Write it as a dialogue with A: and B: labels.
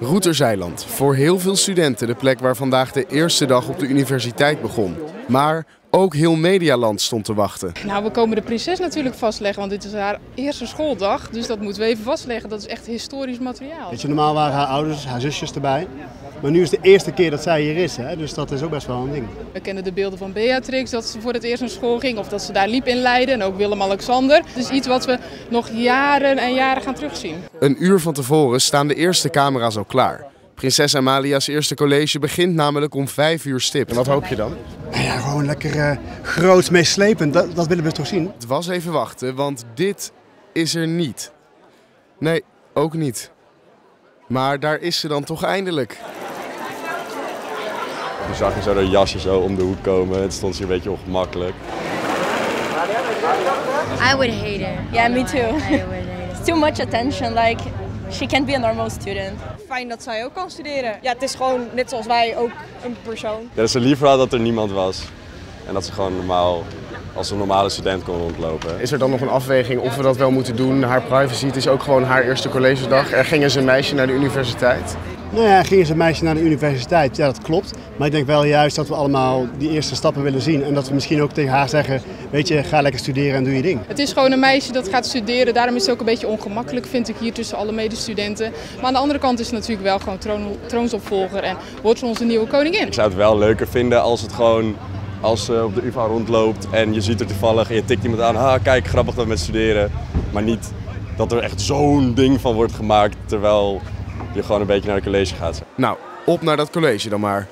A: Roeterzeiland, voor heel veel studenten de plek waar vandaag de eerste dag op de universiteit begon. Maar ook heel Medialand stond te wachten.
B: Nou, we komen de prinses natuurlijk vastleggen, want dit is haar eerste schooldag. Dus dat moeten we even vastleggen. Dat is echt historisch materiaal.
C: Weet je, normaal waren haar ouders, haar zusjes erbij. Maar nu is het de eerste keer dat zij hier is, hè? dus dat is ook best wel een ding.
B: We kennen de beelden van Beatrix, dat ze voor het eerst naar school ging. Of dat ze daar liep in Leiden. En ook Willem-Alexander. Dus iets wat we nog jaren en jaren gaan terugzien.
A: Een uur van tevoren staan de eerste camera's al klaar. Prinses Amalia's eerste college begint namelijk om 5 uur stip. En wat hoop je dan?
C: Nou ja, gewoon lekker uh, groots, meeslepend. Dat, dat willen we toch zien?
A: Het was even wachten, want dit is er niet. Nee, ook niet. Maar daar is ze dan toch eindelijk.
D: Toen zag je zo dat jasje zo om de hoek komen. Het stond ze een beetje ongemakkelijk.
E: I would hate it.
F: Yeah, me too.
E: I would hate it.
F: It's too much attention. Like, she can't be a normal student.
G: Fijn dat zij ook kan studeren. Ja, het is gewoon net zoals wij ook een persoon.
D: Ja, ze liever had dat er niemand was. En dat ze gewoon normaal, als een normale student kon rondlopen.
A: Is er dan nog een afweging of we dat wel moeten doen? Haar privacy, het is ook gewoon haar eerste collegedag. Er ging eens een meisje naar de universiteit.
C: Nou ja, ging eens een meisje naar de universiteit. Ja, dat klopt. Maar ik denk wel juist dat we allemaal die eerste stappen willen zien. En dat we misschien ook tegen haar zeggen, weet je, ga lekker studeren en doe je ding.
B: Het is gewoon een meisje dat gaat studeren. Daarom is het ook een beetje ongemakkelijk, vind ik, hier tussen alle medestudenten. Maar aan de andere kant is het natuurlijk wel gewoon troon, troonsopvolger en wordt ze onze nieuwe koningin.
D: Ik zou het wel leuker vinden als het gewoon als ze op de UvA rondloopt en je ziet er toevallig en je tikt iemand aan. Ah, kijk, grappig dat we met studeren. Maar niet dat er echt zo'n ding van wordt gemaakt terwijl je gewoon een beetje naar het college gaat.
A: Nou, op naar dat college dan maar.